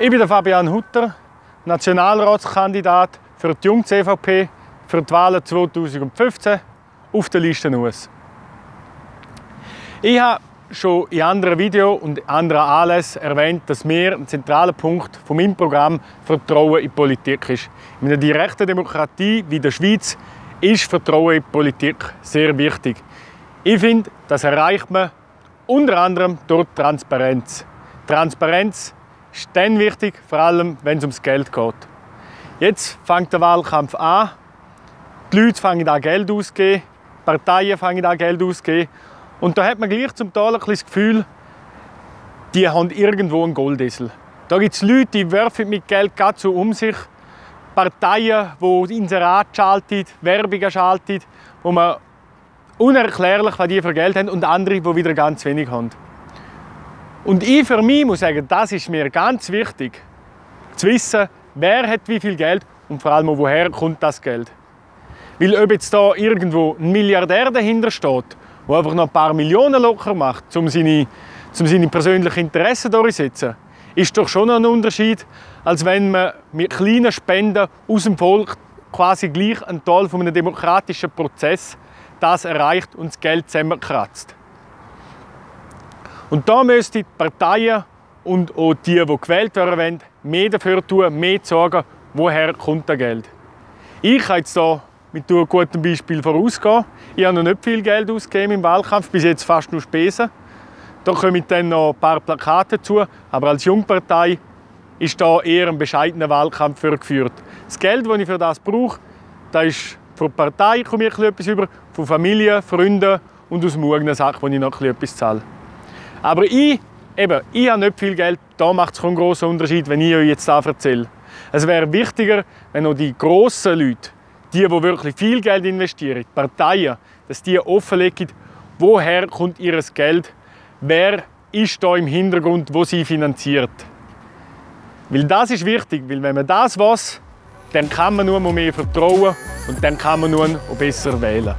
Ich bin der Fabian Hutter, Nationalratskandidat für die Jung CVP für die Wahlen 2015 auf der Liste aus. Ich habe schon in anderen Videos und anderen Anlässen erwähnt, dass mir ein zentraler Punkt von meinem Programm Vertrauen in Politik ist. In einer direkten Demokratie wie der Schweiz ist Vertrauen in Politik sehr wichtig. Ich finde, das erreicht man unter anderem durch Transparenz. Transparenz ist dann wichtig, vor allem wenn es ums Geld geht. Jetzt fängt der Wahlkampf an. Die Leute fangen an Geld auszugeben, Parteien fangen an Geld auszugeben. Und da hat man gleich zum Teil das Gefühl, die haben irgendwo einen Goldesel. Da gibt es Leute, die werfen mit Geld so um sich. Parteien, die Inserat schalten, Werbungen schalten, wo man unerklärlich, was die für Geld haben und andere, die wieder ganz wenig haben. Und ich für mich muss sagen, das ist mir ganz wichtig, zu wissen, wer hat wie viel Geld und vor allem woher kommt das Geld. Weil ob jetzt da irgendwo ein Milliardär dahinter steht, der einfach noch ein paar Millionen locker macht, um seine, um seine persönlichen Interessen durchzusetzen, ist doch schon ein Unterschied, als wenn man mit kleinen Spenden aus dem Volk quasi gleich ein Teil von einem demokratischen Prozess das erreicht und das Geld zusammenkratzt. Und da müssen die Parteien und auch die, die gewählt werden wollen, mehr dafür tun, mehr zu sagen, woher kommt das Geld. Ich kann jetzt hier mit einem guten Beispiel vorausgehen. Ich habe noch nicht viel Geld ausgegeben im Wahlkampf, bis jetzt fast nur Spesen. Da kommen dann noch ein paar Plakate dazu, aber als Jungpartei ist da eher ein bescheidener Wahlkampf geführt. Das Geld, das ich für das brauche, das ist von der Partei komme ich etwas über, von Familie, Freunden und aus dem eigenen Sack, wo ich noch etwas zahle. Aber ich, eben, ich habe nicht viel Geld, da macht es keinen grossen Unterschied, wenn ich euch jetzt das erzähle. Es wäre wichtiger, wenn auch die grossen Leute, die, die wirklich viel Geld investieren, die Parteien, dass die offenlegen, woher kommt ihr Geld, wer ist da im Hintergrund, wo sie finanziert. Weil das ist wichtig, weil wenn man das weiß, dann kann man nur mehr vertrauen und dann kann man nur besser wählen.